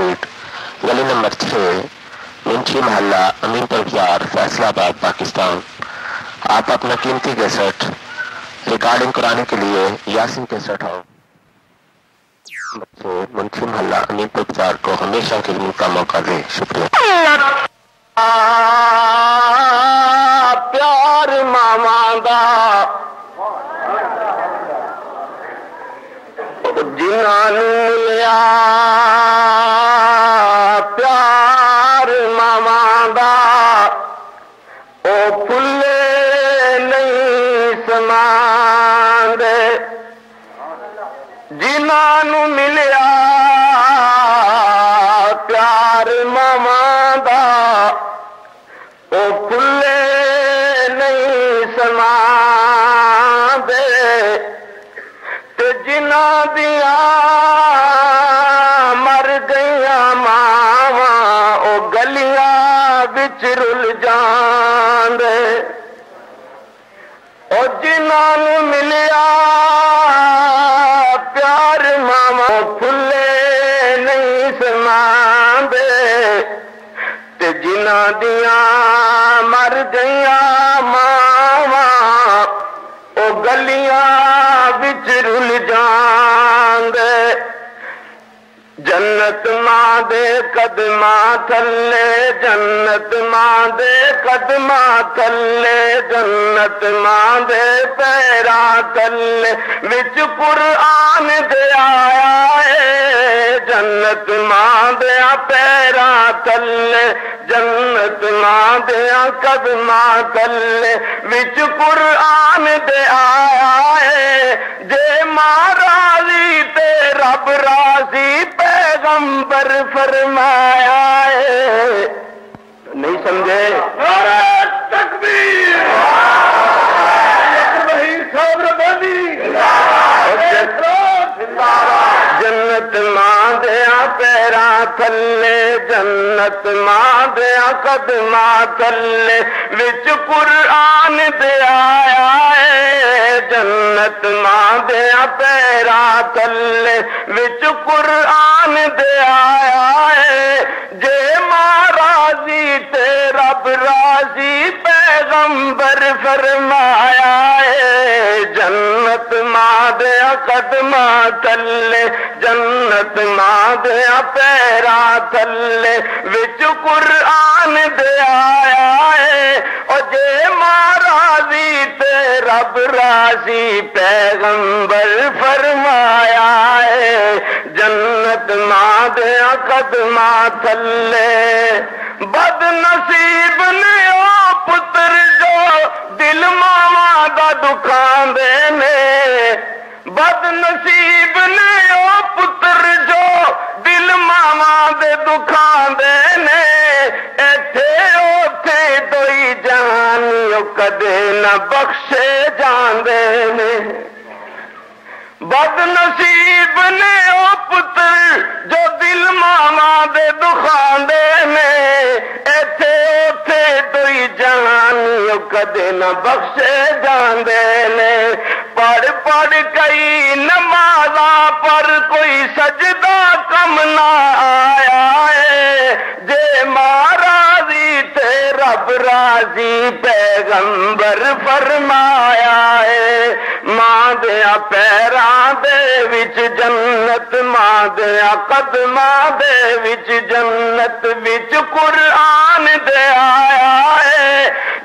Street गली number छः मुंशी मोहल्ला, अमीनपुर बाज़ार, फैसलाबाद, पाकिस्तान। आप अपना कीमती कैसेट रिकॉर्डिंग कराने के लिए यासिन कैसेट हाउस मुंशी मोहल्ला, अमीनपुर बाज़ार को हमेशा के लिए का मौका दें। शुक्रिया। प्यार मामा दा। जिन्हों मिलिया मिलिया प्यार मामा दा। ओ फुले नहीं समांदे ते जिन्ना दिया मर गईया मावा ओ गलियां बिच रुल जांदे। ओ जिन्हों मिलिया प्यार मामा ओ फुले नहीं समांदे ते जिन्ना दिया मर गईया मावा ओ गलियां बिच रुल जांदे कदमा थल्ले जन्नत मां दे कदमा थल्ले जन्नत मां दे पैरा थल्ले विच कुरान दे आया है जन्नत मां दे पैरा थल्ले जन्नत मां दे कदमा थल्ले विच कुरान दे आया है जे महाराजी ते रब राजी पैगंबर फरमाया है। नहीं समझे? तकबीर। जन्नत माँ दया पैरा जन्नत मां दया कदमा थल्ले विच कुरान जन्नत मां दया पैरा थल्ले विच कुरान जे महाराजी ते रब राजी पैगंबर फरमाया है। जन्नत मां कदमा थल्ले जन्नत मां पैरा दे और जे महाराजी फरमाया है जन्नत मां दया कदमा थल्ले बद नसीब ने पुत्र जो दिल मावा दा दुखांदे ने बद नसीब ने ओ पुत्र जो दिल मावा दे दुखांदे ने इथे ओथे दोई जानी कदे न बख्शे जांदे ने बद नसीब ने ओ पुत्र जो दिल मामा दे दुखांदे ने इथे ओथे दोई जानी कदे न बख्शे जांदे ने पढ़ पढ़ कई नमाजा पर कोई सजदा कम ना आया है। जे महाराजी राजी पैगंबर फरमाया मां दे विच जन्नत मां कदमा दे विच कुरान दे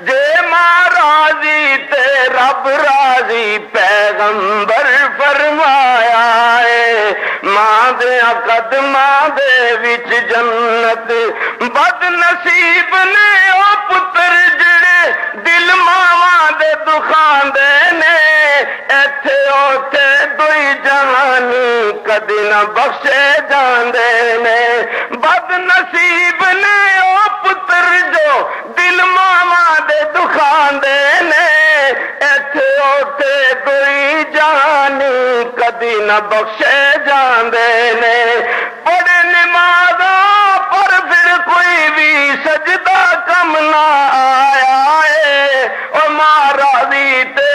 जे महाराजी ते रब राजी पैगंबर फरमाया मां कदमा दे विच जन्नत बद नसीब ने दिल मावा दे दुखांदे ने इथे ओथे दुई जहानी कदी न बख्शे जांदे ने। बद नसीब ने ओ पुत्र जो दिल मावा दे दुखांदे ने इथे ओथे दुई जहानी कदी न बख्शे जांदे ने। पढ़े नमाजा पर फिर कोई भी महाराजी ते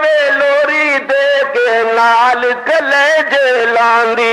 वे लोरी लांदी।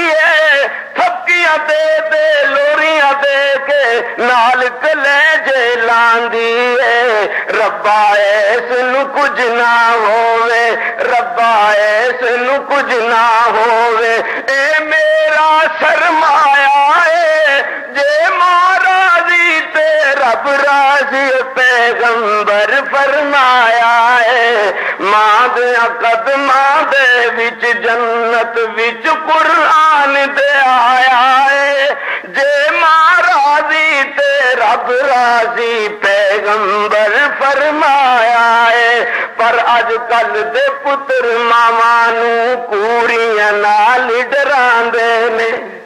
पिली ਵਿੱਚ ਲੈ ਕੇ ਮਾਂ ਪੁੱਤਰ ਨੂੰ ਦੁੱਧ ਪਿਲਾਉਂਦੀ ਏ ਥੱਕੀਆਂ ਦੇ ਦੇ ਲੋਰੀਆਂ ਦੇ ਕੇ ਨਾਲ ਕਲੇਜੇ ਲਾਂਦੀ ਏ ਰੱਬਾ ਇਸ ਨੂੰ ਕੁਝ ਨਾ ਹੋਵੇ ਰੱਬਾ ਇਸ ਨੂੰ ਕੁਝ ਨਾ ਹੋਵੇ ਇਹ ਮੇਰਾ ਸਰਮਾਇਆ महाराजी रब राज़ पैगंबर फरमाया है जे महाराजी ते रब राज़ी पैगंबर फरमाया पर अॼुकल्ह पुत्र माउ न।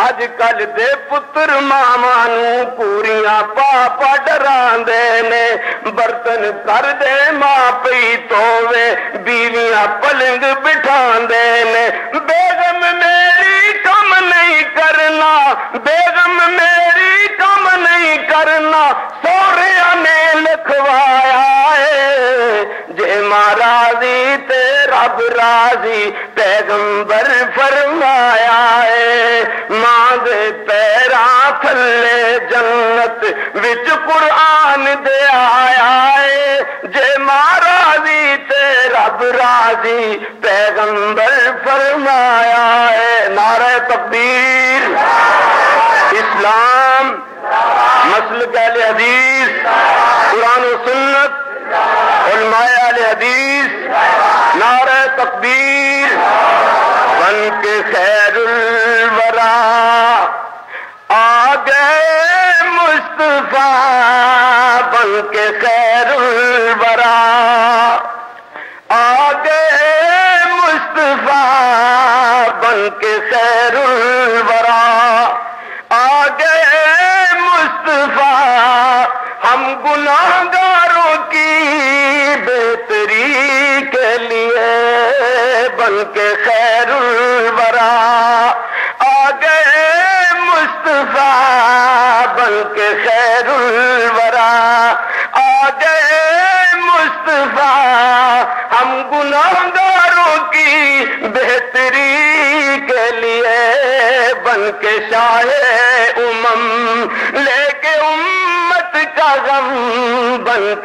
ਅੱਜ ਕੱਲ ਦੇ ਪੁੱਤਰ ਮਾਵਾਂ ਨੂੰ ਪੂਰੀਆਂ ਪਾਪਾ ਡਰਾਉਂਦੇ ਨੇ ਬਰਤਨ ਕਰਦੇ ਮਾਂ ਪਈ ਤੋਵੇ ਬੀਵੀਆਂ ਪਲੰਗ ਬਿਠਾਉਂਦੇ ਨੇ ਬੇਗਮ ਮੇਰੀ ਕੰਮ ਨਹੀਂ ਕਰਨਾ ਬੇਗਮ ਮੇਰੀ ਕੰਮ ਨਹੀਂ ਕਰਨਾ ਸੋਹਰਿਆਂ ਨੇ ਲਿਖਵਾਇਆ ਏ ਜੇ ਮਹਾਰਾਜ਼ੀ ਤੇ ਰੱਬ ਰਾਜ਼ੀ ਪੈਗੰਬਰ ਫਰਮਾਇਆ ਏ मांगे पैरा थले जन्नत विच कुरान दे आया है। जे मारा भी ते रब राज़ी पैगंबर फरमाया है। नारे तकबीर। इस्लाम, मसल कहले हदीस, कुरान सुन्नत, उलमाए हदीस, नारे तकबीर। बन के खैरुल मुस्तफ़ा बन के खैरुल वरा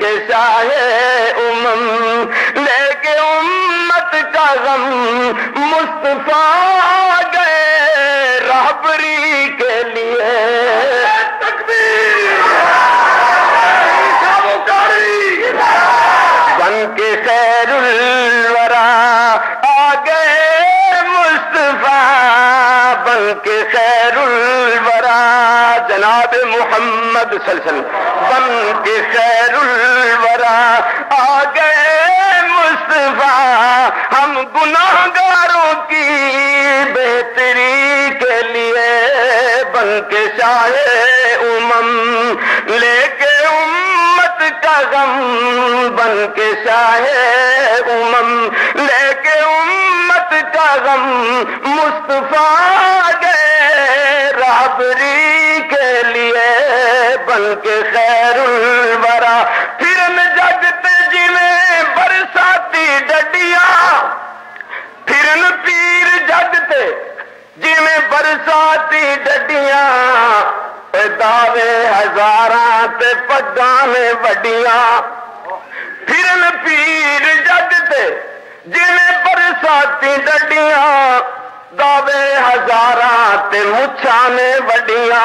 के शाहे उमम लेके उम्मत का गम मुस्तफ़ा जनाब मोहम्मद वसल्लम, बन के खैरुल वरा आ गए मुस्तफ़ा। हम गुनाहगारों की बेहतरी के लिए बन के शाहे उमम, लेके उम्मत का गम बन के शाहे उमम, लेके उम्मत का गम मुस्तफ़ा गए, राबरी बन के खैरुल वरा फिरन जगत जिमें बरसाती डडिया। फिरन पीर जगत जिमें बरसाती डडिया। दावे हजारा ते पगा में पीर जगत जिमें बरसाती डडिया। दावे हजारा ते मुछा में वडिया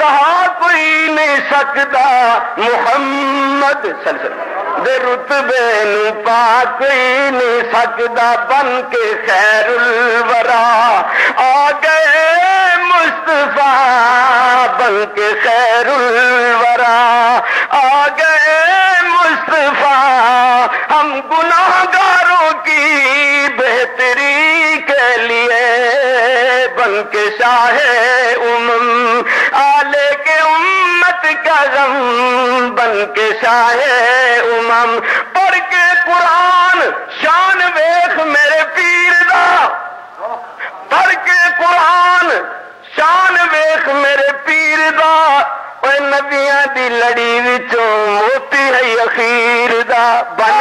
कहा कोई नहीं सकता? मुहम्मद दे रुतबे पा कोई नहीं सकता। बन के खैरुल वरा। आ गए मुस्तफ़ा बन के खैरुल वरा। आ गए मुस्तफ़ा, हम गुनाहगारों के शाह उमम पढ़ के कुरान शान वेख मेरे पीर दा। पढ़ के कुरान शान वेख मेरे पीर दा। नदिया की लड़ी विचों मोती है अखीर दा। बन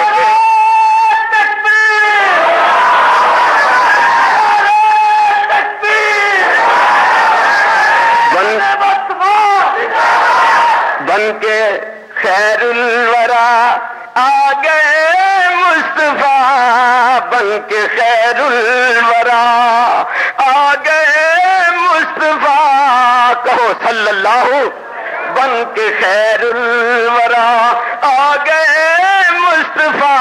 खैरुल वरा आ गए मुस्तफ़ा बन के खैरुल वरा आ गए मुस्तफ़ा कहो सल्लल्लाहु बन के खैरुल वरा आ गए मुस्तफ़ा,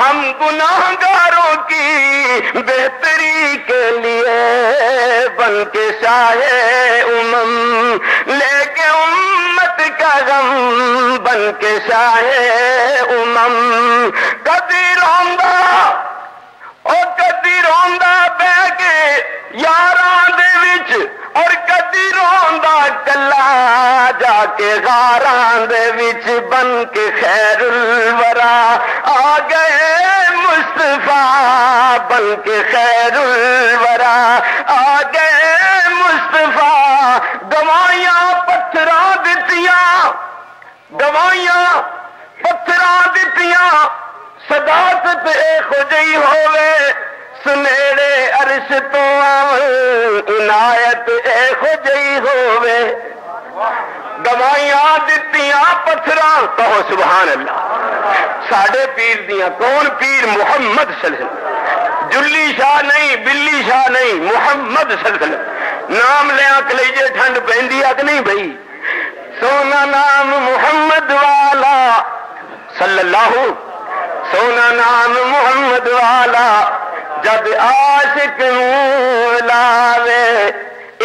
हम गुनाहगारों की बेहतरी के लिए बन के शाहे उमम। गम बन के शाहे उमम। कदी रोंदा और कदी रोंदा बह के यारां दे और कदी रोंदा कला जाके गारां दे विच बन के खैरुल वरा। आ गए मुस्तफ़ा बन के खैरुल वरा। आ गए मुस्तफ़ा गवाइया पत्थरा गवाइया पत्थरा दितियाँ सदाकत ए जई होवे। सुनेड़े अरश तो इनायत ए जई होवे। गवाइया दितियाँ पत्थरा, कहो सुबहान अल्लाह साडे पीर दिया, कौन पीर? मुहम्मद सल्लल्लाहु जुल्ली शाह नहीं, बिल्ली शाह नहीं, मुहम्मद सल्लल्लाहु नाम लिया कलेजे ठंड पी नहीं भाई? वाला। सल्लल्लाहु। सोना नाम मुहम्मद वाला जब आशिक मुंह लावे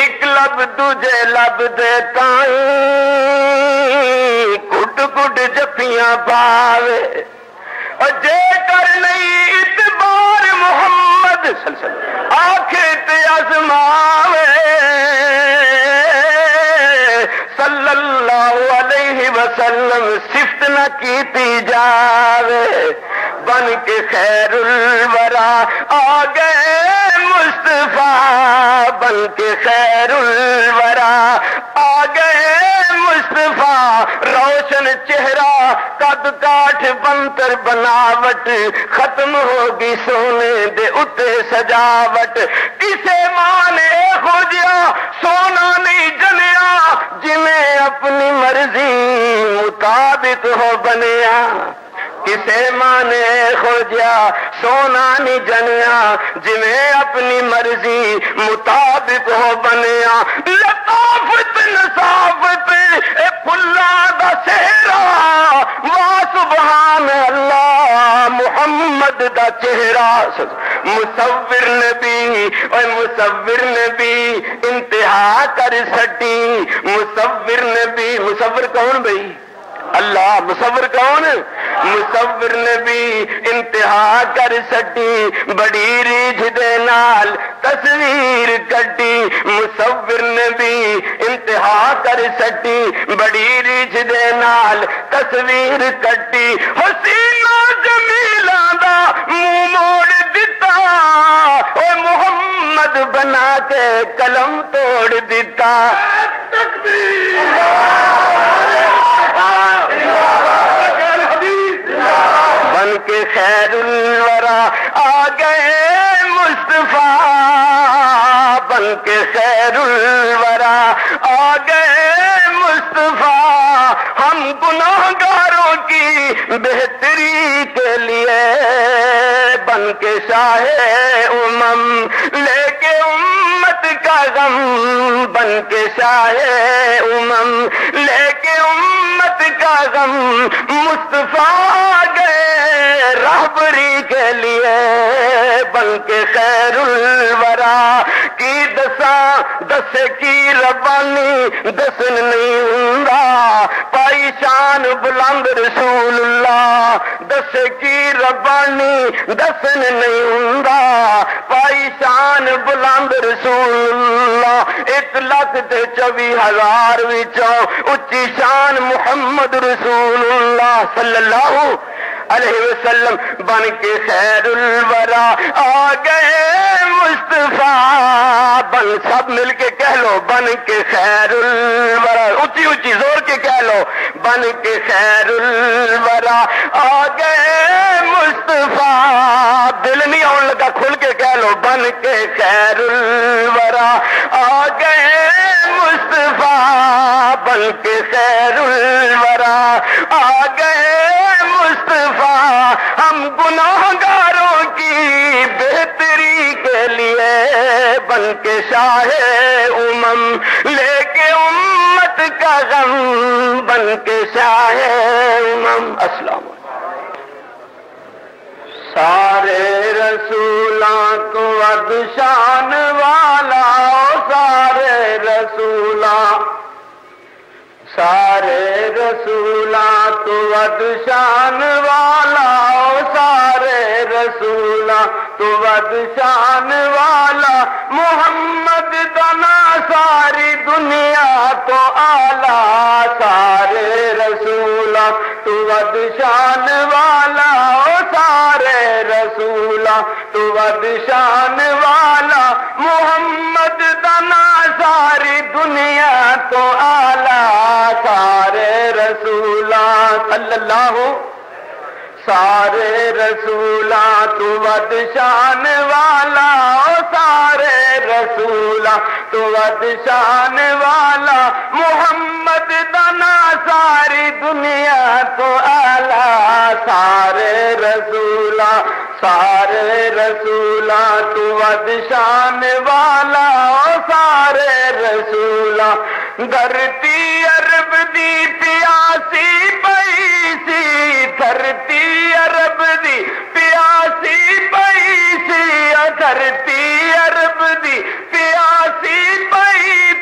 एक लब दूजे लब दे ताई कुट कुट जफियां पावे। और जे कर नहीं इतबार मोहम्मद आखे ते आजमावे। सल्लल्लाहु अलैहि वसल्लम सिफत न कीती जावे। बन के खैरुल वरा, आ गए मुस्तफ़ा। बन के खैरुल वरा, आ गए मुस्तफ़ा। रोशन चेहरा, कद काठ बंतर बनावट। खत्म होगी सोने दे उत्ते सजावट। किसे माँ ने खोजिया, सोना नहीं जनिया जिन्हें अपनी मर्ज़ी मुताबिक हो बनिया, किसे माँ ने खोजिया सोना नहीं जनिया जिਵੇਂ अपनी मर्ज़ी मुताबिक हो बनिया। लताफत नसाफत ए फुल्ला दा सेहरा अल्लाह। मुहम्मद का चेहरा मुसविर ने भी और ने भी इंतहा कर सटी। मुसविर ने भी मुसविर कौन भाई? अल्लाह मुसवर कौन मुसवर ने भी इंतहा कर सटी, बड़ी रीझ दे नाल तस्वीर कटी। मुसवर ने भी इंतहा कर सटी, बड़ी रीझ दे नाल तस्वीर कटी। हसीना जमीला दा मुँह मोड़ दिता, ओ मुहम्मद बना के कलम तोड़ दिता। बन के खैरुलवरा आ गए मुस्तफ़ा। बन के खैरुलवरा आ गए मुस्तफ़ा। हम गुनाहगारों की बेहतरी के लिए बन के शाहे उमम लेके उम्मत का गम। बन के शाहे उमम लेके गम मुस्तफ़ा गए। रहबरी के लिए बन के खैरुलवरा की दसा दस की रबानी दसन नहीं हुंदा। पाई शान बुलंद रसूलुल्लाह, दस की रबानी दसन नहीं हुंदा। पाई शान बुलंद रसूलुल्लाह, एक लख ते चौबी हज़ार विचों उच्ची शान मुहम्मद रसूलुल्लाह सल्लल्लाहु बन के खैरुल वरा आ गए मुस्तफ़ा। बन, सब मिलके कह लो, बन के खैरुल वरा ऊँची ऊँची ज़ोर के कह लो, बन के खैरुल वरा आ गए मुस्तफ़ा। दिल नहीं आने लगा, खुल के कह लो, बन के खैरुल वरा आ गए मुस्तफ़ा। बन के खैरुल वरा आ गए के शाहे उमम, लेके उम्मत का गम बन के शाहे उमम। अस्सलाम सारे रसूला को अदशान वाला सारे रसूला सारे रसूला तो अदशान वाला ओ सारे रसूला तो अदशान वाला। मोहम्मद दना सारी दुनिया तो आला। सारे रसूला तो अदशान वाला ओ सारे रसूला तो अदशान वाला। मोहम्मद दना सारी दुनिया तो आला सारे रसूला। सल्लल्लाहु सारे रसूला, तू बदशान वाला, ओ सारे रसूला, तू बदशान वाला। मोहम्मद दना, सारी दुनिया तो आला। सारे रसूला सारे रसूला, तू बदशान वाला, ओ सारे रसूला। धरती अरब दी प्यासी अरब दी प्यासी पैसी धरती अरब दी प्यासी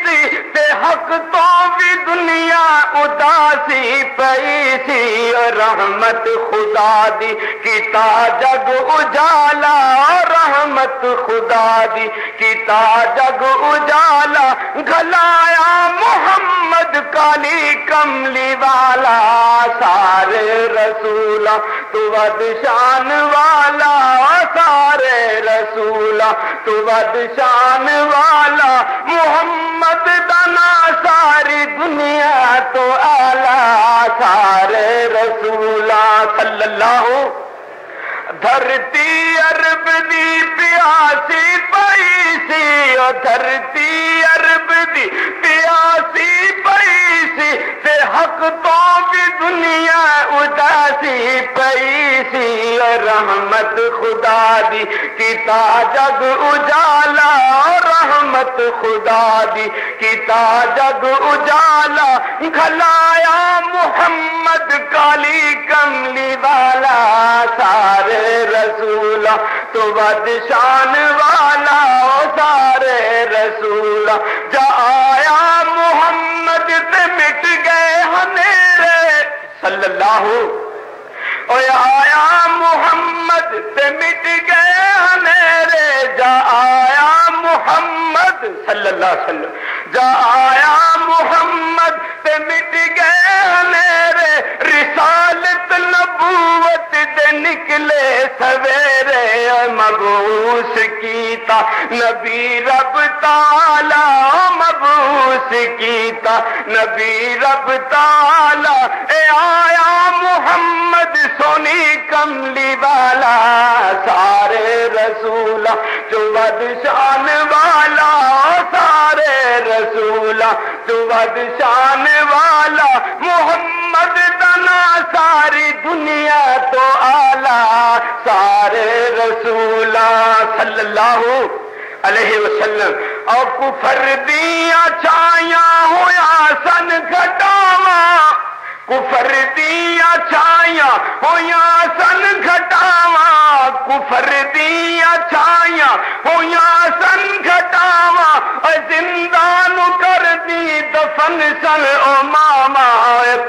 ते हक तो भी दुनिया उदासी पई सी रहमत खुदा दी। किता जग उजाला रहमत खुदा दी। किता जग उजाला गलाया मोहम्मद काली कमली वाला, सारे रसूला तू वद शान वाला, सारे रसूला तू वद शान वाला, मोहम्मद दना सारी दुनिया तो आला सारे रसूला सल्लल्लाहु धरती अरब दी प्यासी पैसी ओ धरती अरब दी प्यासी पैसी ते हक तो भी दुनिया उदासी पैसी ओ रहमत खुदा दी, किता जग उजाला रहमत खुदा दी, किता जग उजाला खलाया मोहम्मद काली कमली वाला, सारे रसूला तो बदशान वाला सारे रसूला। जा आया मोहम्मद से मिट गए हमेरे सल्लल्लाहु ओ आया मोहम्मद ते मिट गए हनेरे जा आया मोहम्मद सल्लल्लाहु अलैहि वसल्लम। जा आया मोहम्मद ते मिट गए हनेरे रिसालत नबूवत दे निकले सवेरे। मबूस कीता नबी रब ताला, मबूस कीता नबी रब ताला। ए आया मोहम्मद सोनी कमली वाला, सारे रसूला चुवद शान वाला, सारे रसूला चुवद शान वाला, मोहम्मद दना, सारी दुनिया तो आला, सारे रसूला, सल्लल्लाहु अलैहि वसल्लम। और कुफर दिया छाया होया सन घटावा कुफर दिया छाया, होया सन घटावा। कुफर दिया छाया, होया सन घटावा। ज़िंदा नु कर दी दफन सन, ओ मामा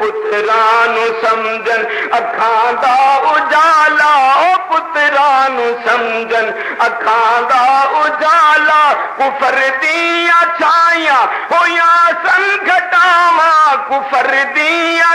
पुत्रा नु समझन। अखां दा उजाला, ओ पुत्रा नु समझन। अखां दा उजाला, कुफर दिया छाया, होया सन घटावा। कुफर दिया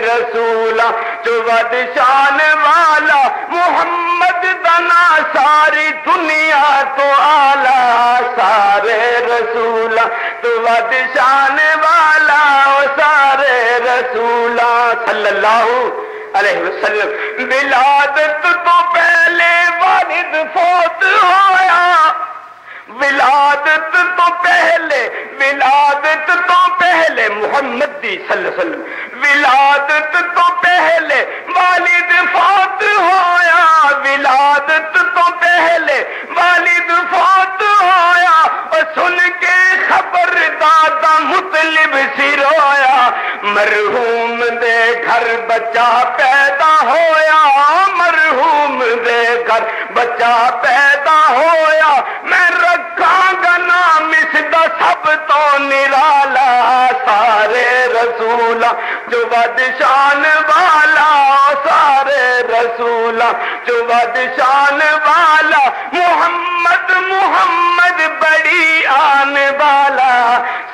रसूला, जो वद वाला मोहम्मद दना सारी दुनिया तो आला। सारे रसूला तो वद शान वाला, ओ सारे रसूला, सल्लल्लाहु अलैहि वसल्लम। विलादत तो पहले वालिद फोत होया। विलादत तो पहले विलादत तो पहले मोहम्मद सल्लल्लाहु विलादत तो पहले वालिद फौत होया विलादत तो पहले वालिद फात होया और सुन के खबर दादा मुतलिब सिरोया मरहूम दे घर बच्चा पैदा होया, मरहूम दे घर बच्चा पैदा होया। मैं रखांगा नाम इसदा सब तो निराला, सारे रसूला, जो बदशान वाला, सारे रसूला, जो बदशान वाला, मोहम्मद मोहम्मद आन वाला,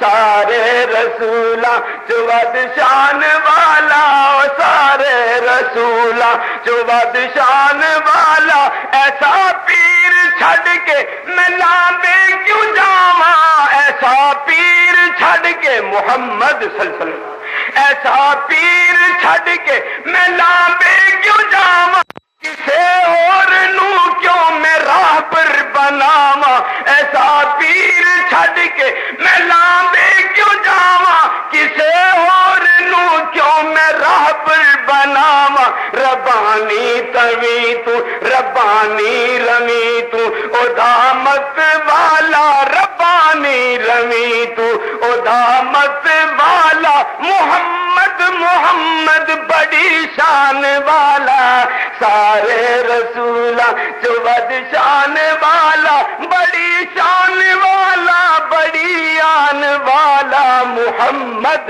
सारे रसूला, जो बदशान वाला सारे रसूला, जो बदशान वाला, ऐसा पीर छड़ के मैं लांबे क्यों जावा ऐसा पीर छड़ के मोहम्मद सल्लल्लाहु ऐसा पीर छड़ के मैं लांबे क्यों जावा किसे और क्यों मैं राह पर बनावा? ऐसा पीर छड़ के मैं लांबे क्यों जावा? किसे और क्यों मैं राह पर बनावा? रबानी तवी तू रबानी रमी तू, उदामत वाला रबानी रमी तू, उदामत वाला मोहम्मद मोहम्मद बड़ी शान वाला। सारे रसूला, जो शान वाला, बड़ी शान वाला, बड़ी आन वाला मोहम्मद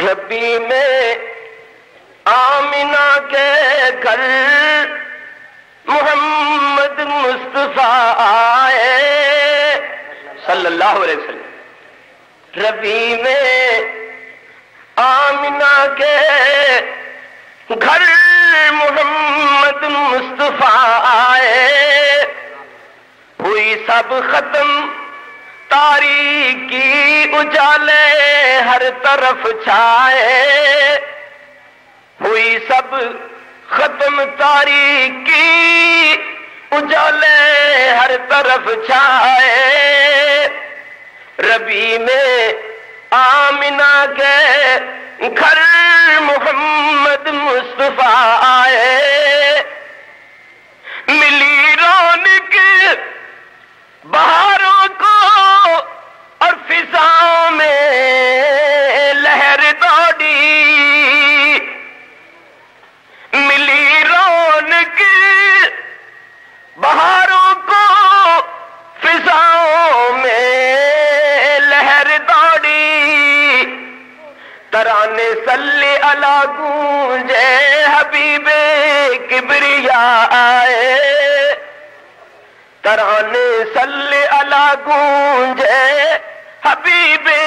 रबी में आमिना के घर, मोहम्मद मुस्तफ़ा आए सल्लल्लाहु अलैहि वसल्लम। रबी में आमिना के घर मोहम्मद मुस्तफा आए। हुई सब खत्म तारीकी उजाले हर तरफ छाए। हुई सब खत्म तारीकी उजाले हर तरफ छाए। रबी में आमिना के घर मोहम्मद मुस्तफ़ा आए। मिली रौनक बहारों को और फिजाओं में लहर दौड़ी। मिली रौनक बहारों को फिजाओं में तराने सल्ले अला गूंजे हबीबे किबरिया आए। तराने सल्ले अला गूंजे हबीबे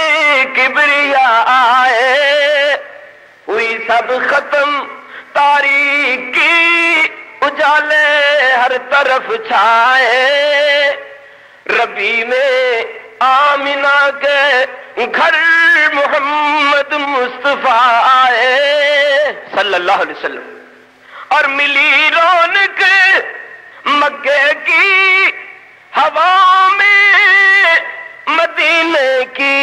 किबरिया आए। हुई सब खत्म तारीकी उजाले हर तरफ़ छाए। रबी में आमिना के घर मोहम्मद मुस्तफ़ा आए। सल्लल्लाहु अलैहि वसल्लम। और मिली रौनक मक्के की हवा में, मदीने की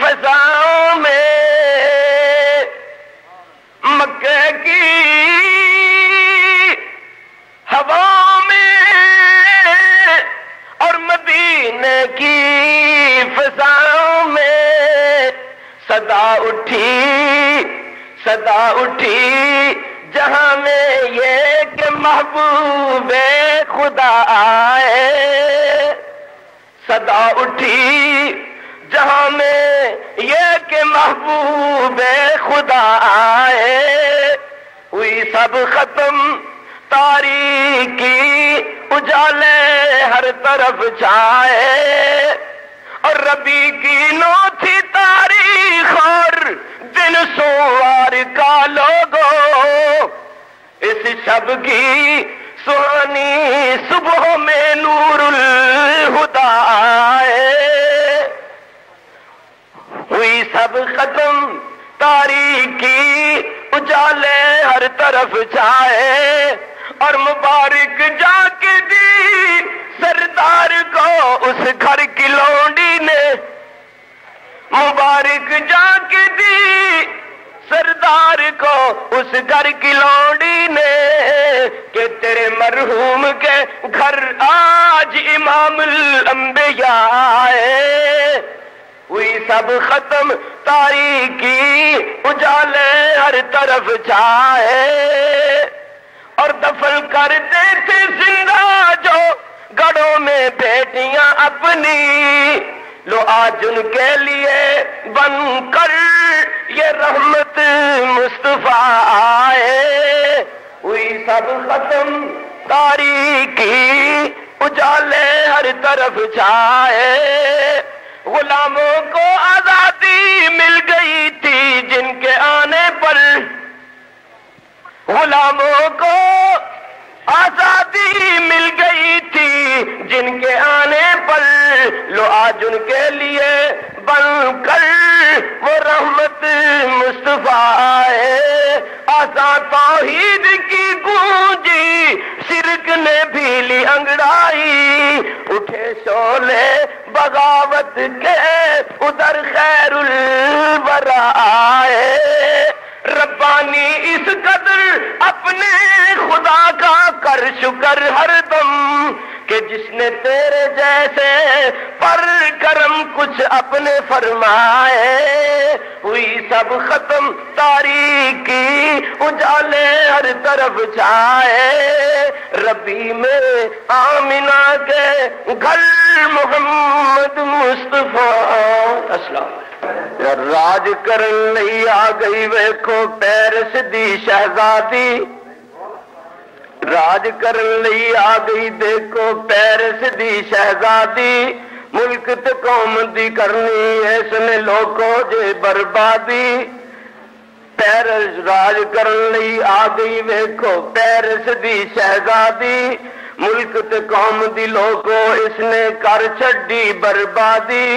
फजाओं में, मक्के की सदा उठी सदा उठी, जहाँ में ये कि महबूबे खुदा आए। सदा उठी, जहाँ में ये कि महबूबे खुदा आए। हुई सब खत्म तारीकी उजाले हर तरफ़ छाए। और रबी की नो थी तारीख और दिन सोवार का लोगो। इस शब की सुहानी सुबह में नूरुल हुदा हुई सब खत्म, तारीख की उजाले हर तरफ़ छाए। और मुबारक जाके दी। सरदार को उस घर की लौंडी ने मुबारक जाके दी। सरदार को उस घर की लौंडी ने कि तेरे मरहूम के घर आज इमाम अंबिया आए। हुई सब खत्म तारीकी उजाले हर तरफ़ छाए। और दफन करते थे ज़िंदा जो गढ़ों में बेटियाँ अपनी। लो आज उनके लिए बनकर ये रहमत मुस्तफ़ा आए। हुई सब खत्म तारीकी उजाले हर तरफ़ छाए। गुलामों को आज़ादी मिल गई थी जिनके आने पर गुलामों को आज़ादी मिल गई थी, जिनके आने पर लो आज उनके लिए बनकर वो रहमत मुस्तफ़ा आए आजा तौहीद की गूंजी शिरक ने भी ली अंगड़ाई, उठे शोले बगावत के उधर खैरुल बरा आए रब्बानी इस कदर अपने खुदा का कर शुक्र हर दम। कि जिसने तेरे जैसे पर करम कुछ अपने फरमाए, हुई सब खत्म तारीखी उजाले हर तरफ़ जाए रबी में आमिना के घर मोहम्मद मुस्तफ़ा। असला राज करन नहीं आ गई वे को पैरस दी शहजादी। राज कर लई आ गई, देखो पेरिस दी शहजादी। मुल्क कौम दी करनी इसने लोगो जे बर्बादी। पैरिस राज कर लई आ गई, देखो पैरिस दी शहजादी। मुल्क कौम दी लोगों, इसने कर छी बर्बादी।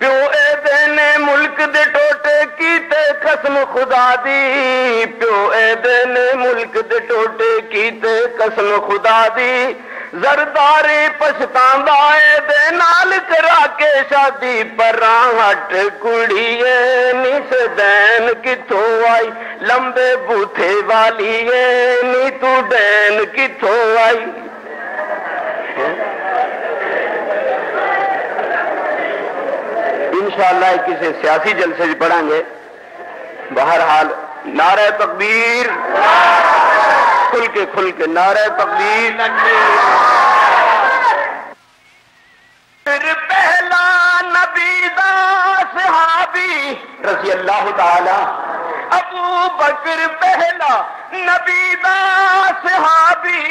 प्यो एदे ने मुल्क दे टोटे कीते कसम खुदा दी। प्यो एदे मुल्क दे टोटे कीते कसम खुदा दी। जरदारी पछतांदा एदे नाल करा के शादी, पर हट कुड़ी है निस दैन कितों आई? लंबे बूथे वाली है नी तू डैन कितों आई? इंशाल्लाह किसी सियासी जलसे से पढ़ांगे। बहरहाल नारे तकबीर। खुल के खुल के नारे तकबीर। फिर पहला नबी दास हाबी रसी अल्लाह ताला। अबू बकर पहला नबी दास हाबी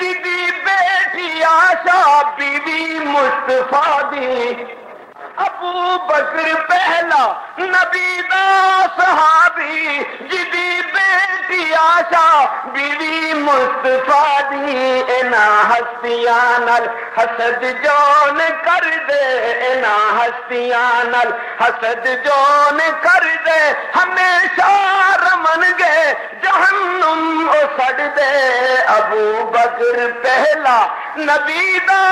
जिदी बेटी आशा बीवी मुस्तफ़ा दी। अबू बकर पहला नबी दा सहाबी, जिदी बेटी आशा, बीवी मुस्तफ़ा दी। इना हस्तियाँ नल हसद जोन कर दे, इना हस्तियाँ नल हसद जोन कर दे। हमेशा रमन गए जहन्नुम ओ सड़ दे। अबू बकर पहला नबी दा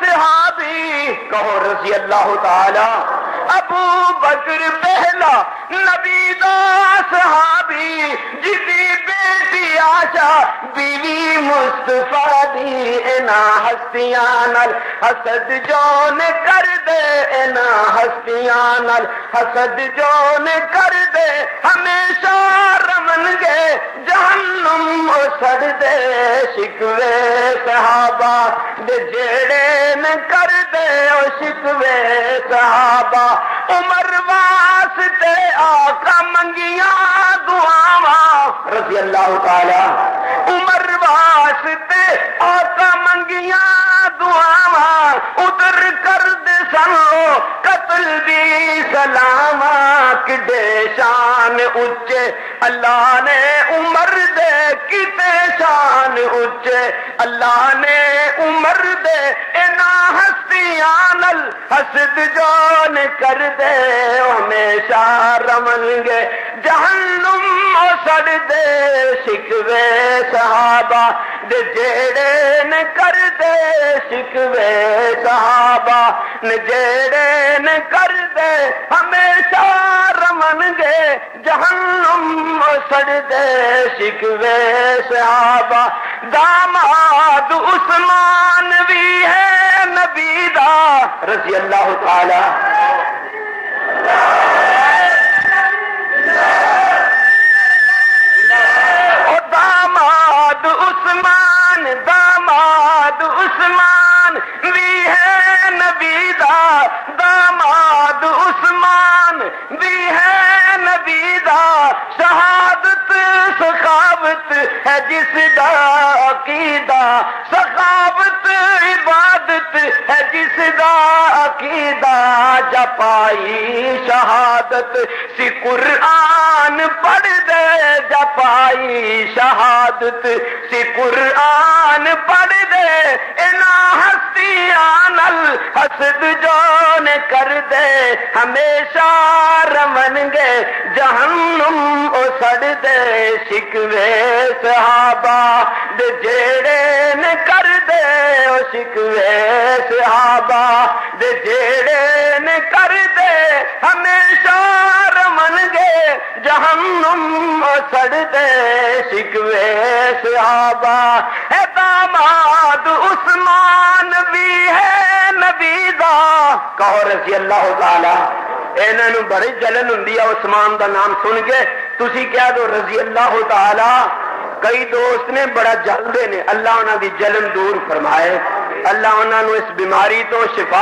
सहाबी, कहो रज़ी अल्लाह ताला। अबू बकर पहला नबी दा सहाबी जिदी बेटी आशा, बीवी मुस्तफ़ा दी इना हस्तियाँ नल, हसद जोन कर दे, इना हस्तियाँ नल, हसद जोन कर दे, हमेशा रमन गए जहन्नुम सड़ दे, शिकवे सहाबा। जेड़े न कर दे शिकवे सहाबा। उमर वास्ते आका मंगिया दुआवा। रज़ी अल्लाह उमर वास्ते आका मंगिया दुआवा उधर कर दे सनो कत्ल दी सलामा किडे शान उच्चे, अल्लाह ने उमर दे, किते शान उच्चे, अल्लाह ने उमर दे इना हस्तियाँ नल हसद जोन कर दे हमेशा रमनगे, जहन्नुम सड़ दे शिकवे सहाबा दे जेड़े न कर दे शिकवे सहाबा, न जेड़े न कर दे, हमेशा रमन गे, जहन्नुम सड़ दे शिकवे सहाबा। दामाद उस्मान भी है नबी दा। रज़ी अल्लाह ताला। दामाद उस्मान दामाद उस्मान भी है नबीदा दामाद उस्मान भी है नबीदा शहादत, सखावत है जिसदा अकीदा, सखावत इबादत जिसदा अकीदा जपाई शहादत। सी कुरान पढ़ दे जपाई शहादत। सी कुरान पढ़ दे, इना हस्तियाँ नल हसद जोन कर दे। हमेशा रमन गे ओ सड़ दे। शिकवे सहाबा दे जेड़े न कर दे। शिकवे सहाबा दे जेड़े ने कर दे, हमेशा रमन गे जहनुम सड़ दे। शिकवे सहाबा है दामाद उस्मान भी है नबीदा। कहो रज़ी अल्लाह ताला इन्हों बड़ी जलन होंगी है उस्मान का नाम सुन के। तुम कह दो रज़ी अल्लाह ताला, कई दोस्त ने बड़ा जलते ने अल्लाह उन्होंने जलन दूर फरमाए। ਅੱਲਾ ਉਹਨਾਂ ਨੂੰ ਇਸ ਬਿਮਾਰੀ ਤੋਂ ਸ਼ਿਫਾ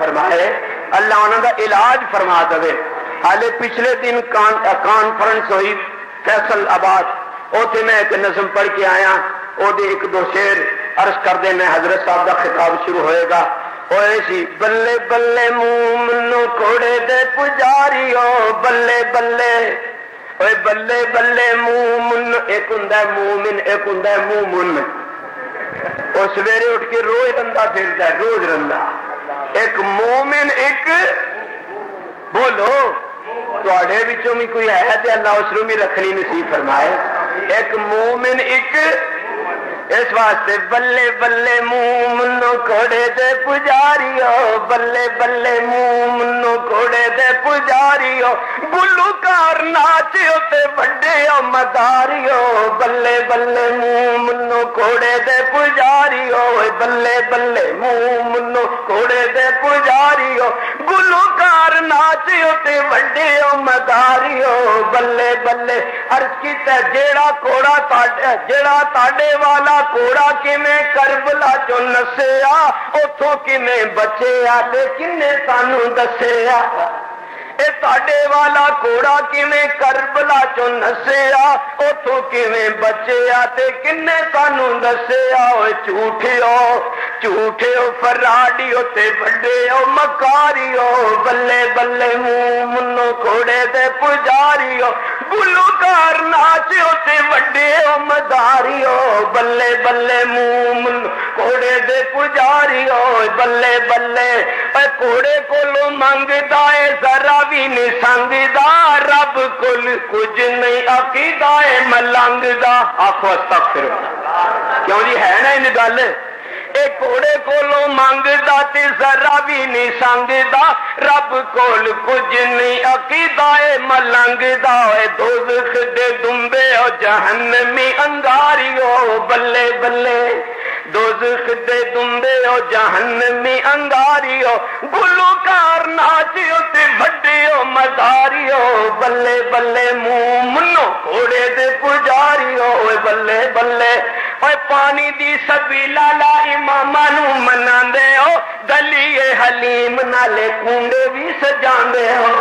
ਫਰਮਾਏ ਅੱਲਾ ਉਹਨਾਂ ਦਾ ਇਲਾਜ ਫਰਮਾ ਦੇਵੇ ਹਾਲੇ ਪਿਛਲੇ ਦਿਨ ਕਾਨਫਰੰਸ ਹੋਈ ਫੈਸਲ ਆਬਾਦ ਉੱਥੇ ਮੈਂ ਇੱਕ ਨਜ਼ਮ ਪੜ੍ਹ ਕੇ ਆਇਆ ਉਹਦੇ ਇੱਕ ਦੋ ਸ਼ੇਰ ਅਰਜ਼ ਕਰਦੇ ਮੈਂ ਹਜ਼ਰਤ ਸਾਹਿਬ ਦਾ ਖਿਤਾਬ ਸ਼ੁਰੂ ਹੋਏਗਾ ਹੋਏ ਸੀ ਬੱਲੇ ਬੱਲੇ ਮੂਮਨ ਕੋੜੇ ਦੇ ਪੁਜਾਰੀਓ ਬੱਲੇ ਬੱਲੇ ਓਏ ਬੱਲੇ ਬੱਲੇ ਮੂਮਨ ਇੱਕ ਹੁੰਦਾ ਮੂਮਨ ਇੱਕ ਹੁੰਦਾ ਮੂਮਨ और सवेरे उठ के रोज रंधा फेरता है रोज रंधा एक मोमिन, एक बोलो थोड़े तो भी कोई है तो अल्लाह उसमें भी रखनी नसीब फरमाए। एक मोमिन, एक इस वास्ते बल्ले बल्ले मुँह मुन्नो घोड़े दे पुजारियो, बल्ले बल्ले मुँह मुन्नो घोड़े दे पुजारियो। बुलूकार नाचियो ते बड़े ओ मदारियो, बल्ले बल्ले मुँह मुन्नो घोड़े दे पुजारियो बल्ले बल्ले मुँह मुन्नो घोड़े दे पुजारियो। गुलूकार नाचियो ते बड़े ओ मदारियो, बल्ले बल्ले। अर्ज़ की जेड़ा कोड़ा जेड़ा ताडे वाला ਵਾਲਾ ਕੋੜਾ ਕਿਵੇਂ ਕਰਬਲਾ ਚੋਂ ਨਸਿਆ ਉਥੋਂ ਕਿਵੇਂ ਬਚਿਆ ਤੇ ਕਿੰਨੇ ਸਾਨੂੰ ਦੱਸਿਆ ਇਹ ਤੁਹਾਡੇ ਵਾਲਾ ਕੋੜਾ ਕਿਵੇਂ ਕਰਬਲਾ ਚੋਂ ਨਸਿਆ ਉਥੋਂ ਕਿਵੇਂ ਬਚਿਆ ਤੇ ਕਿੰਨੇ ਸਾਨੂੰ ਦੱਸਿਆ ਓਏ ਝੂਠਿਓ ਝੂਠਿਓ ਫਰਾਡੀਓ ਤੇ ਵੱਡਿਓ ਮਕਾਰੀਓ ਬੱਲੇ ਬੱਲੇ ਮੂੰਹ ਮੁੰਨੋ ਕੋੜੇ ਤੇ ਪੁਜਾਰੀਓ मदारियो, बल्ले बल्ले दे कोड़े कोलो मंगदा है, जरा भी नहीं संगदा। रब कुल कुछ नहीं अकीदा है मलंगदा आखो अस्तगफिर क्यों जी, है ना इन गल? ਇਹ ਘੋੜੇ ਕੋਲੋਂ ਮੰਗਦਾ ਤੇ ਜ਼ਰਾ ਵੀ ਨਹੀਂ ਸੰਗਦਾ ਰੱਬ ਕੋਲ ਕੁਝ ਨਹੀਂ ਅਕੀਦਾ ਏ ਮਲੰਗਦਾ ਏ ਦੋਜ਼ਖ ਦੇ ਦੁੰਬੇ ਓ ਜਹੰਨਮੀ ਅੰਗਾਰੀਓ ਬੱਲੇ ਬੱਲੇ दोजख दे दुंदे ओ जहन्नमी अंगारियो गुलकार नाचियो ते वड्डियो मदारियो बल्ले बल्ले मुँह मुन्नो, घोड़े दे पुजारियो बल्ले बल्ले। ओए पानी दी सबीला ला इमामा नु मनांदे हो दलिए हलीम नाले कुंडे भी सजांदे हो।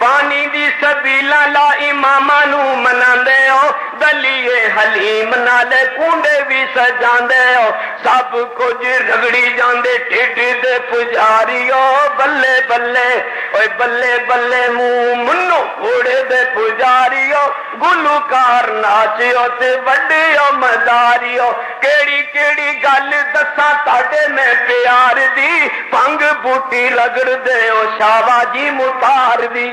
पानी दी सबीला ला इमामा नु मनांदे हो दलिए हलीम नाले कुंडे भी सजांदे हो सब कुछ रगड़ी जांदे ढिड दे पुजारियो बल्ले बल्ले बल्ले बल्ले मुँह मुन्नो घोड़े दे पुजारियो गुलकार नाचियो वड्डियो मदारियो केड़ी केड़ी गल दसा ताडे में प्यार दी भंग बूटी रगड़ दे शावा जी मुतार दी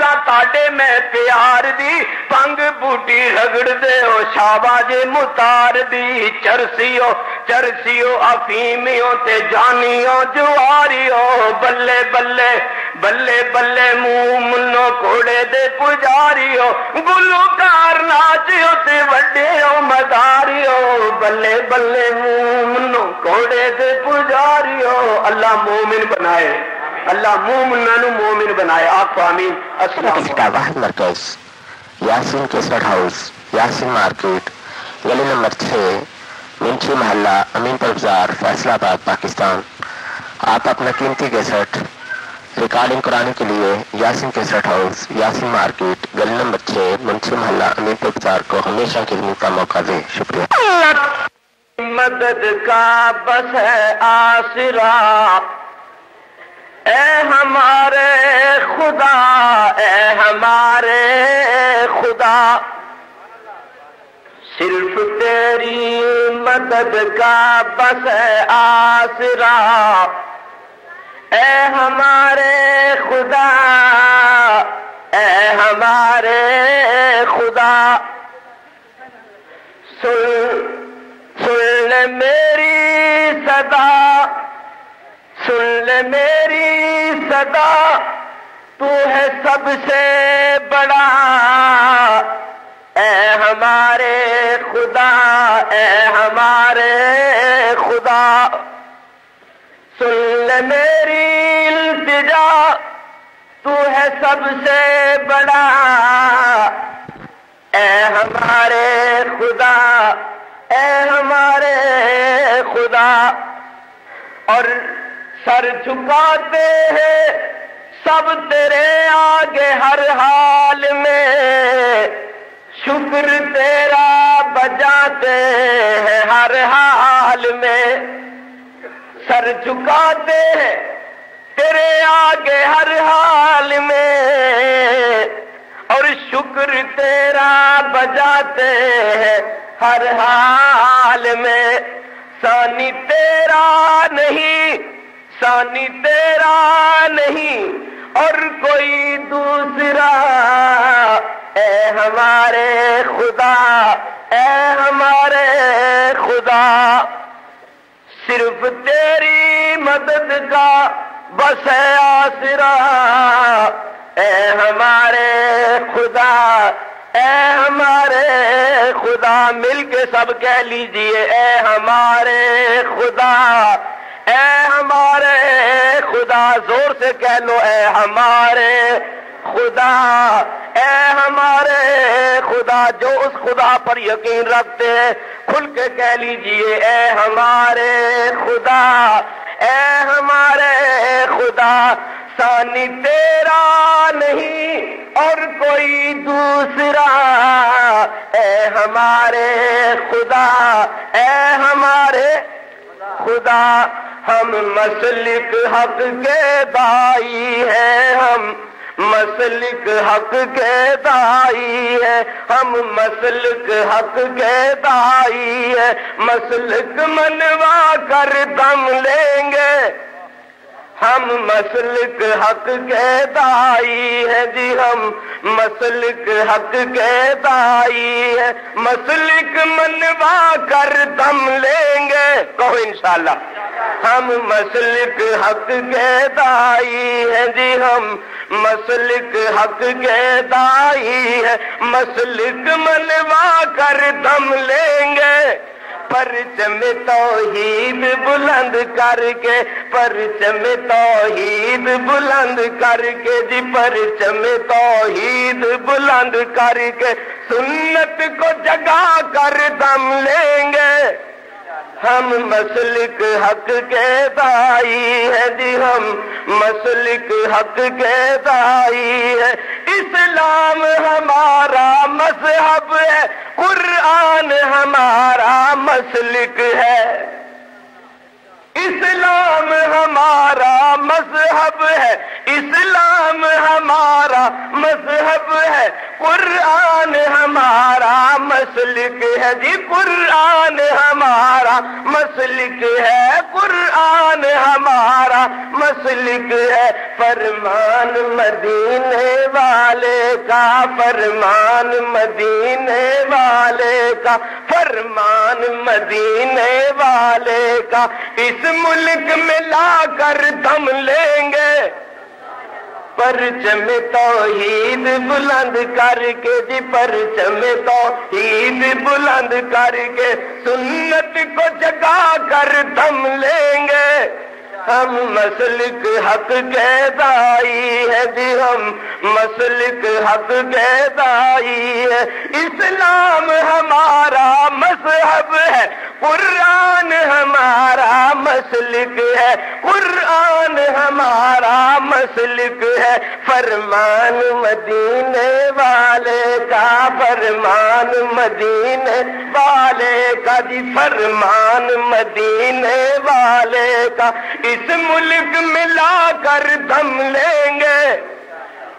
गल दसा ताडे मैं प्यार दी, पंग बूटी रगड़ दे ओ शाबाजे मुतार दी। चरसियो चरसियो अफीमियो ते जानियो जुआरियो बल्ले बल्ले बल्ले बल्ले मुँह मुन्नो घोड़े दे पुजारियो। गुलकार नाचियो ते वड्डे ओ मदारियो, बल्ले बल्ले मुँह मुन्नो घोड़े दे पुजारियो। अल्लाह मोमिन मोमिना बनाए। आपको आमीन। वाहद मरकज Yasin cassette house Yasin market गली नंबर छः मिंची मोहल्ला अमीनपुर बाज़ार फैसलाबाद पाकिस्तान। आप अपना कीमती गेसट रिकॉर्डिंग कराने के लिए Yasin cassette house Yasin market गली नंबर छः मुंशी मोहल्ला अमीनपुर बाज़ार को हमेशा खिदमत का मौका दें। शुक्रिया। मदद का बस है आसरा। ए हमारे खुदा, ए हमारे खुदा। सिर्फ़ तेरी मदद का बस आसरा। ए हमारे खुदा, ए हमारे खुदा। सुन सुन मेरी सदा। सुन ले मेरी सदा, तू है सबसे बड़ा। ए हमारे खुदा ए हमारे खुदा। सुन ले मेरी इल्तिजा तू है सबसे बड़ा। ए हमारे खुदा ए हमारे खुदा। और सर झुकाते हैं, सब तेरे आगे हर हाल में। शुक्र तेरा बजाते हैं हर हाल में। सर झुकाते हैं, तेरे आगे हर हाल में। और शुक्र तेरा बजाते हैं हर हाल में। सानी तेरा नहीं सानी तेरा नहीं और कोई दूसरा। ए हमारे खुदा ए हमारे खुदा। सिर्फ़ तेरी मदद का बस है आसरा। ए हमारे खुदा ए हमारे खुदा। मिलके सब कह लीजिए ए हमारे खुदा। ए हमारे, खुदा ज़ोर से कह लो, ए हमारे, खुदा, ए हमारे, खुदा जो उस खुदा पर यकीन रखते हैं, खुल के कह लीजिए, ए हमारे, खुदा, ए हमारे, खुदा, सानी तेरा नहीं और कोई दूसरा, ए हमारे, खुदा, ए हमारे, खुदा हम मसलिक हक के दाई हैं, हम मसलिक हक के दाई है, हम मसलिक हक के दाई है। मसलिक मनवा कर दम लेंगे। हम मसलिक हक के दाई है जी, हम मसलिक हक के दाई है। मसलिक मनवा कर दम लेंगे। कहो इंशाल्लाह। हम मसलिक हक के दाई है जी, हम मसलिक हक के दाई है। मसलिक मनवा कर दम लेंगे। परचम तोहीद बुलंद करके परचम तोहीद बुलंद करके जी परचम तोहीद बुलंद करके, सुन्नत को जगा कर दम लेंगे। हम मसलिक हक के दाई है जी, हम मसलिक हक के दाई है। इस्लाम हमारा मज़हब है, कुरान हमारा मसलिक है। इस्लाम हमारा मज़हब है, इस्लाम हमारा मज़हब है। कुरान हमारा मसलिक है जी, कुरान हमारा मसलिक है। कुरान हमारा मसलिक है। फरमान मदीने वाले का, फरमान मदीने वाले का, फरमान मदीने वाले का। इस मुल्क में ला कर दम लेंगे। पर परचम ईद बुलंद करके जी पर चमे तो ईद बुलंद करके सुन्नत को जगा कर दम लेंगे। हम मसलिक हक के दाई है जी, हम मसलिक हक के दाई है। इस्लाम हमारा मज़हब है, कुरान हमारा मसलिक है, कुरान हमारा मसलिक है। फरमान मदीने वाले का, फरमान मदीने वाले का जी, फरमान मदीने वाले का। इस मुल्क में लाकर दम लेंगे।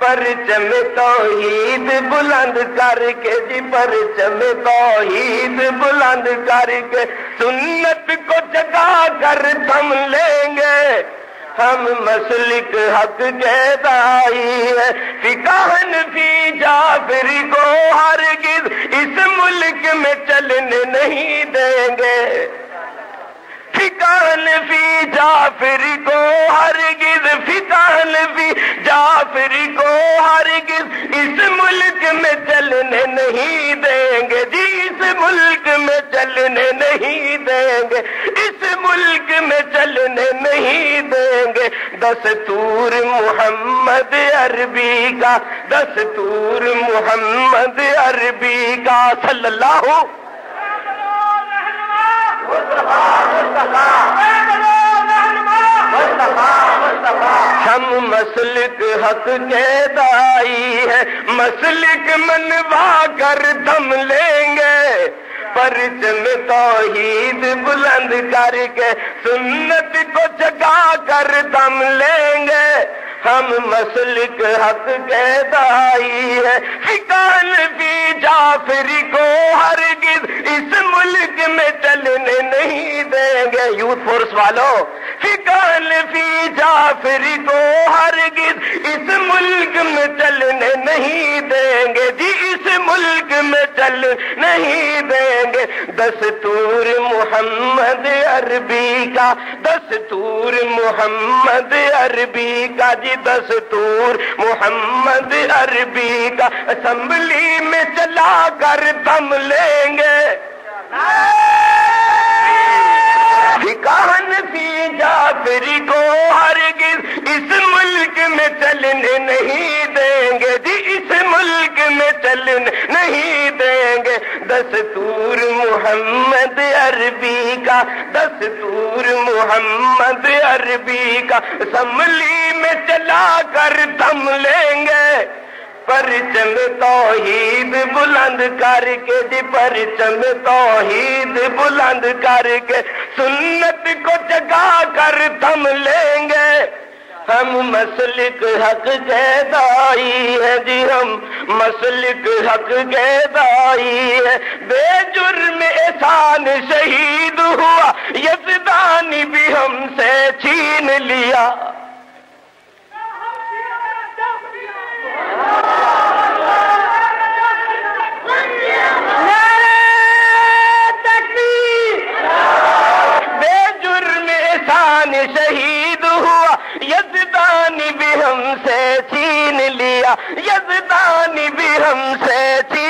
परचम तोहीद बुलंद करके जी परचम तोहीद बुलंद करके सुन्नत को जगा कर दम लेंगे। हम मसलिक हक के दाई है। फिकाहन फ़ी जाफरी को हर गिद इस मुल्क में चलने नहीं देंगे। फिकान फ़ी जाफरी को हर गिद फिकान फ़ी जाफरी को हर गिद इस मुल्क में चलने नहीं देंगे जी, इस मुल्क में चलने नहीं देंगे। इस मुल्क में चलने नहीं देंगे। दस्तूर मोहम्मद अरबी का, दस्तूर मोहम्मद अरबी का, सल्लल्लाहु हम मसलिक हक के दाई है। मसलिक मनवा कर दम लेंगे। परचम तोहीद बुलंद करके सुन्नत को जगा कर दम लेंगे। हम मसलिक हक के दाई है। फिकान भी जाफरी को हर इस मुल्क में चलने नहीं देंगे। यूथ फोर्स वालों फिकान फ़ी जाफरी को हर इस मुल्क में चलने नहीं देंगे जी, इस मुल्क में चल नहीं देंगे। दस्तूर मोहम्मद अरबी का, दस्तूर मोहम्मद अरबी का जी, दस्तूर मोहम्मद अरबी का। असम्बली में चला कर दम लेंगे। कहन फ़ी जाफरी को हर इस मुल्क में चलने नहीं देंगे जी, इस मुल्क में चलने नहीं देंगे। दस्तूर मोहम्मद अरबी का, दस्तूर मोहम्मद अरबी का असम्बली में चला कर दम लेंगे। परचम तोहीद बुलंद करके जी परचम तोहीद बुलंद करके सुन्नत को जगा कर थम लेंगे। हम मसलिक हक गैदाई है जी, हम मसलिक हक गैदाई है। बेजुर्म एहसान शहीद हुआ, यजदानी भी हमसे छीन लिया बेजुर्म एहसान शहीद हुआ। यजदानी भी हमसे छीन लिया। यजदानी भी हमसे छीन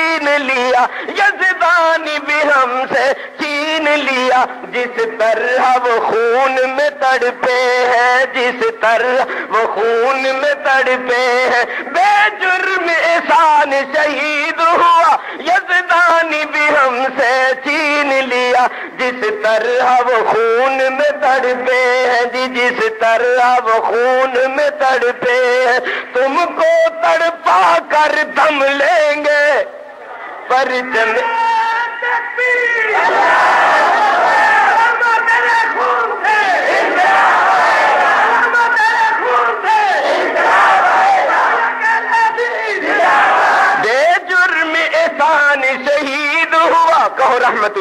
यजदानी भी हमसे छीन लिया। जिस तरह वो खून में तड़पे हैं, जिस तरह वो खून में तड़पे हैं, बेजुर्म एहसान शहीद हुआ। यजदानी भी हमसे छीन लिया। जिस तरह वो खून में तड़पे हैं, जी, जिस तरह वो खून में तड़पे हैं, तुमको तड़पा कर दम लेंगे। जुर्म एसान शहीद हुआ कहो रहमत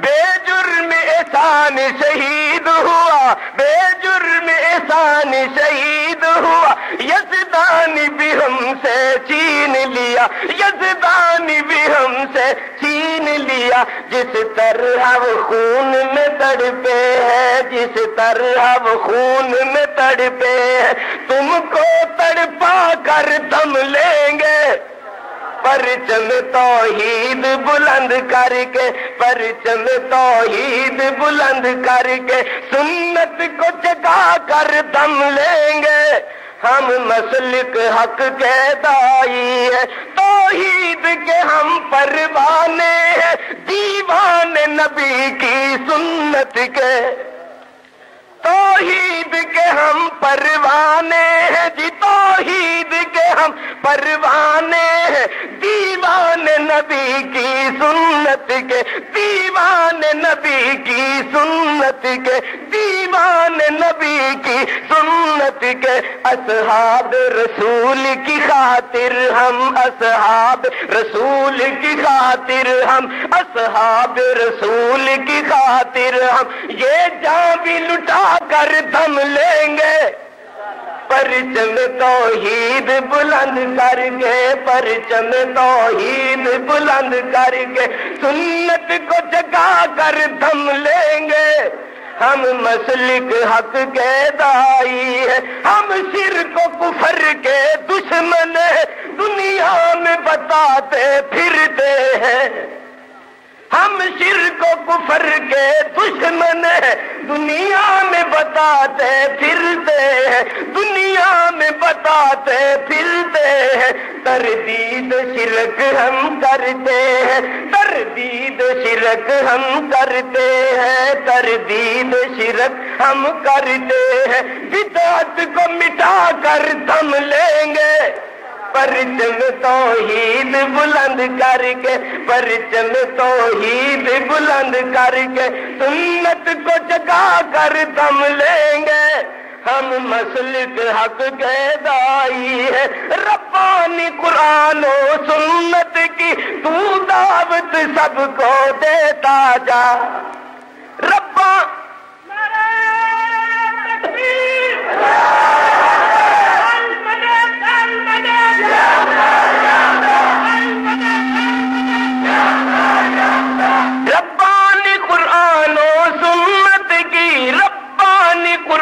बेजुर्म एहसान शहीद हुआ, बेजुर्म एहसान शहीद हुआ। यजदानी भी हमसे छीन लिया, यजदानी भी हमसे छीन लिया। जिस तरह वो खून में तड़पे हैं, जिस तरह वो खून में तड़पे हैं, तुमको तड़पा कर दम लेंगे। परचम तौहीद बुलंद करके परचम तौहीद बुलंद करके, सुन्नत को जगा कर दम लेंगे। हम मसलिक हक के दाई है, तौहीद के हम परवाने हैं, दीवान नबी की सुन्नत के। तौहीद के हम परवाने हैं, जी तौहीद के हम परवाने हैं। दीवान नबी की सुन्नत के, दीवान नबी की सुन्नत के, दीवान नबी की सुन्नत के। असहाब रसूल की खातिर हम असहाब, रसूल की खातिर हम असहाब, रसूल की खातिर हम। ये जान भी लुटा कर दम लेंगे। परचम तौहीद बुलंद करके परचम तौहीद बुलंद करके, सुन्नत को जगा कर दम लेंगे। हम मसलिक हक के दाई है, हम सिर को कुफर के दुश्मन है, दुनिया में बताते फिरते हैं। हम सिर को कुफर के दुश्मन है दुनिया में बताते फिरते हैं। दुनिया में बताते फिरते हैं। तरदीद शिरक हम करते हैं, तरदीद शिरक हम करते हैं। तरदीद शिरक हम करते हैं। बिदात को मिटा कर दम लेंगे। परचम तौहीद बुलंद करके, परचम तौहीद बुलंद करके, सुन्नत को जगा कर दम लेंगे। हम मसलिक हक के दाई है, रब्बानी कुरानो सुन्नत की, तू दावत सबको देता जा। रब्बा रब्बानी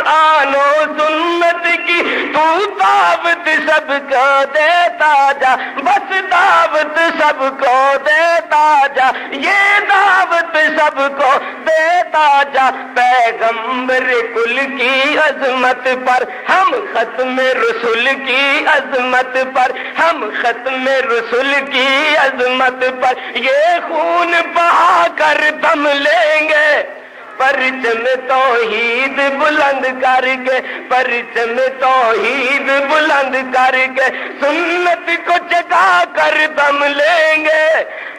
कुरानो सुन्नत की, तू दावत सबको देता जा, बस दावत सबको देता जा, ये दावत सबको देता जा। पैगंबर कुल की अजमत पर, हम खत्म रसुल की अजमत पर, हम खत्म रसुल की अजमत पर, ये खून बहा कर दम लेंगे। परचम तोहीद बुलंद करके परचम तोहीद बुलंद करके, सुन्नत को चका कर दम लेंगे।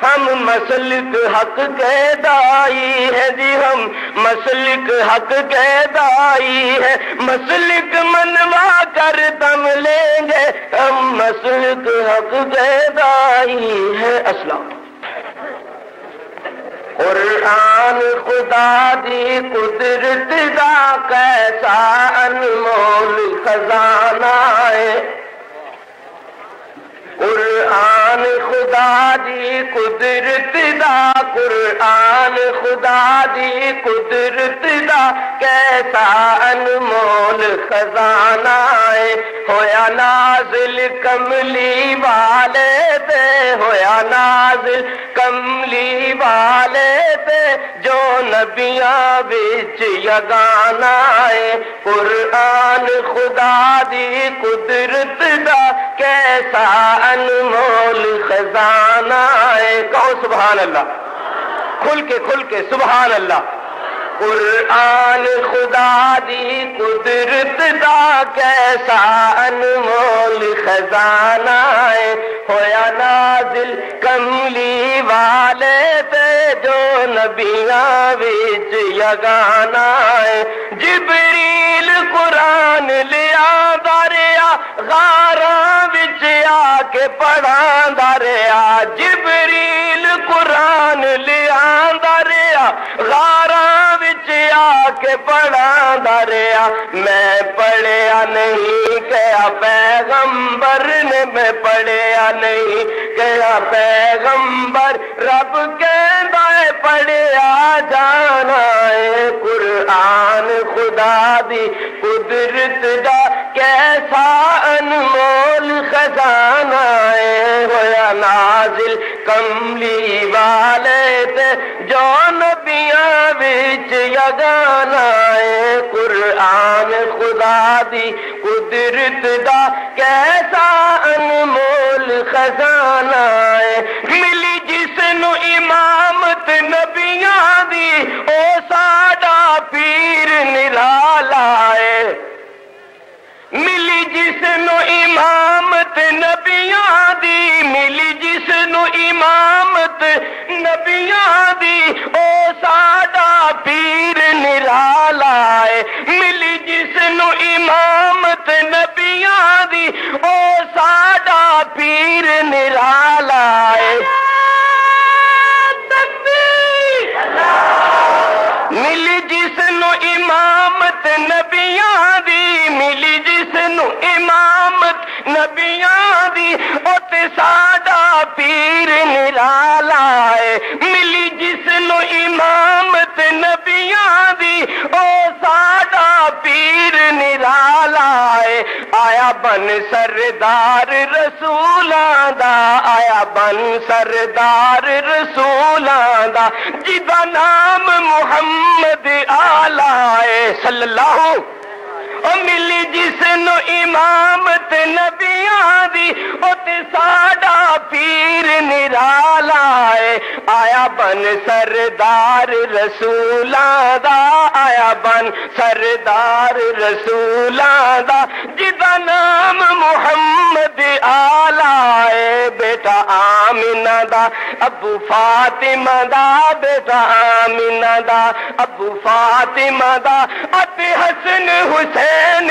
हम मसलिक हक के दाई है जी, हम मसलिक हक के दाई है। मसलिक मनवा कर दम लेंगे, हम मसलिक हक के दाई है। असलाम कुरान खुदा दी कुदरत दा कैसा अनमोल खजाना है कुरान खुदा दी कुदरत दा कुरान खुदा दी कुदरत दा कैसा अनमोल खजाना है? होया नाजिल कमली वाले ते होया नाजिल कमली वाले ते जो नबिया बिच यगाना है। कुरान खुदा दी कुदरत दा कैसा अनमोल खजाना है। कहो सुबहान अल्लाह खुल के खुल के सुबहान अल्लाह कुरान खुदा दी कुदरत दा कैसा अनमोल खजाना है। होया नाजिल कमली वाले पे जो नबिया बिच यगाना है। जिबरील कुरान लिया दरिया गारा पढ़ांदा रहिरील कुरान लियांदा रहिया गाराच आणां देरि मै पढ़िया कया पैगंबर ने मैं पढ़े नहीं गया पैगंबर। रब के दाए पढ़िया जाना है। कुरान खुदा दी कुदरत दा कैसा अनमोल खजाना है होया नाजिल कमली वाले ते, जो नबिया बिच यगाना है खुदा दी कुदरत दा कैसा अनमोल खजाना है। मिली जिसनु इमामत नबिया दी, ओ साडा पीर निराला है। मिली जिसनु इमामत नबिया दी मिली जिसनु इमामत नबिया दी ओ साडा पीर निराला है मिली जिसनु इमामत नबिया दी ओ साडा पीर निराला है। मिली जिसनु इमामत है मिली जिसनु इमामत नबिया दी ओ साडा पीर निराला आया बन सरदार रसूलां दा आया बन सरदार रसूलां दा जिदा नाम मुहम्मद आला है सल्लल्लाहु मिली जिसनु इमामत नबिया दी ओ ते साडा पीर निराला है। आया बन सरदार रसूलां दा आया बन सरदार रसूलां दा जिदा नाम मुहम्मद आला है, बेटा आमिना दा अबू फातिमा दा बेटा आमिना दा अबू फातिमा दा अते हसन हुसैन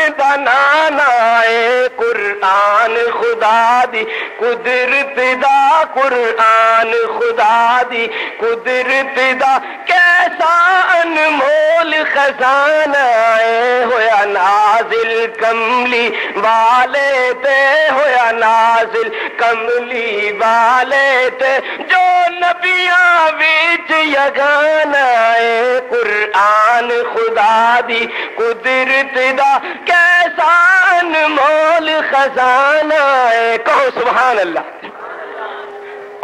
दा नाना है कुरान खुदा दी। कुदरत दा कुरान खुदा दी। कुदरत दा कैसा अनमोल खजाना है? होया नाजिल कमली वाले ते, होया नाजिल कमली वाले ते। जो नबिया बिच यगाना है, कुरान खुदा दी। कुदरत दा कैसा अनमोल खजाना है? कहो सुभान अल्लाह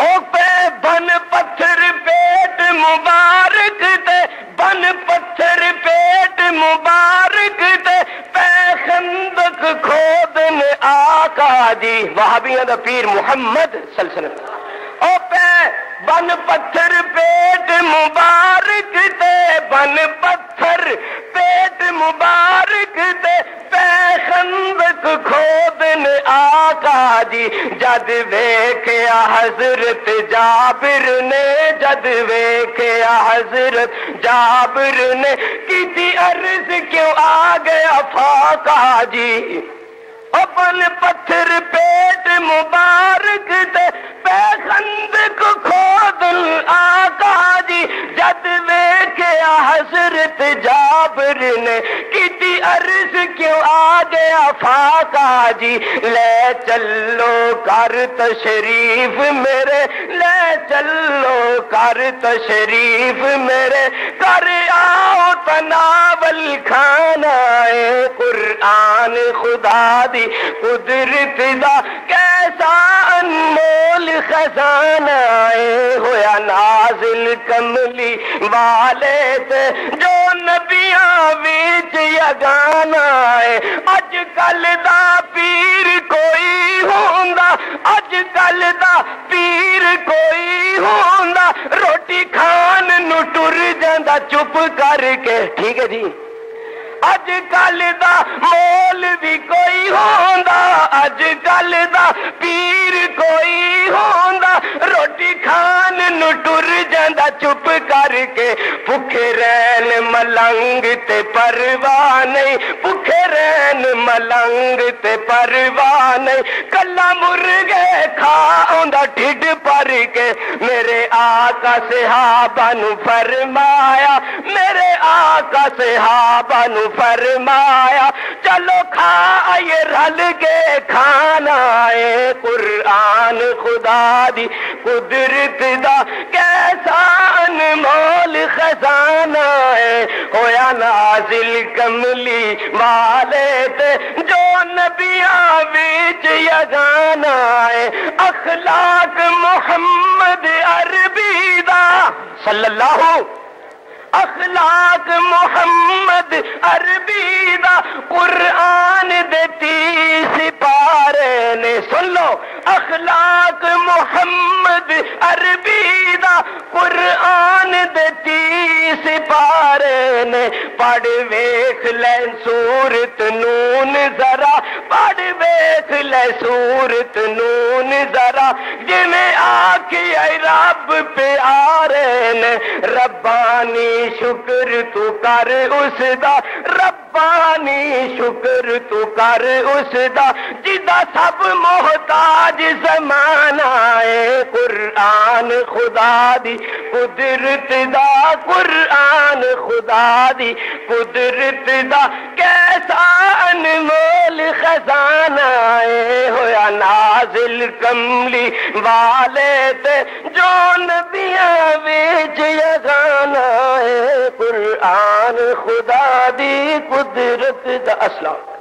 ओ पे बन पत्थर पेट मुबारक दे, बन पत्थर पेट मुबारक दे पैखंदक खोदन आका जी वहाबियाँ दा पीर मुहम्मद सल्लल्लाहु ओपे बन पत्थर पेट मुबारक दे बन पत्थर पेट मुबारक दे। पैसंदक खोदन आका जी, जद वेख्या हज़रत जाबिर ने, जद वेख्या हज़रत जाबिर ने। किसी अर्ज़ क्यों आ गया फाका जी? अपन पत्थर पेट मुबारक दे पैखंद को खोदल आका जी। जद वेख्या हज़रत जाबर ने की अर्ज़ क्यों आ गया फाका जी? ले चलो कर तशरीफ़ मेरे, ले चलो कर तशरीफ़ मेरे। कर आओ तनावल खाना है कुरान खुदा दी। कुदरत दा कैसा अनमोल खजाना होया नाजिल कमली वाले ते जो नबिया बिच यगाना है। अज कल दा पीर कोई होंदा अज कल दा पीर कोई होंदा। रोटी खान नु टुर जांदा, चुप करके। ठीक है जी? अज कल दा मोल भी कोई होंदा अज कल दा पीर कोई होंदा। रोटी खान नु टुर जांदा, चुप करके भुखे रहन मलंग ते परवाह नहीं। भुखे रहन मलंग ते परवाह नहीं। कला मुर्गे खा आंदा ढिड भर के मेरे आका सहाबा नु फरमाया, मेरे आका सहाबा नु फरमाया, चलो खा ये रल के खाना है कुरान खुदा दी। कुदरत दा कैसा अनमोल खजाना है? होया नाजिल कमली वाले ते, जो नबिया बिच यगाना है। अखलाक मोहम्मद अरबी दा। सल्लल्लाहु अखलाक मोहम्मद अरबी दा कुरान देती सिपारे ने। सुन लो, अखलाक मोहम्मद अरबी दा कुरान देती सिपारे ने। पढ़ वेख ले सूरत नून जरा, पढ़ वेख ले सूरत नून जरा। जिमें आखी रब प्यारे ने, रब्बानी शुक्र तू कर उसदा, रब्बानी शुक्र तू कर उसदा। जिदा सब मोहताज जमाना है, कुरान खुदा दी, कुदरत कुरान खुदा दी। कुदरत दा कैसा अनमोल खजाना है, होया नाजिल कमली वाले ते, जो नबिया बेच यगाना है। कुरान खुदा दी कुदरत दा अस्सलाम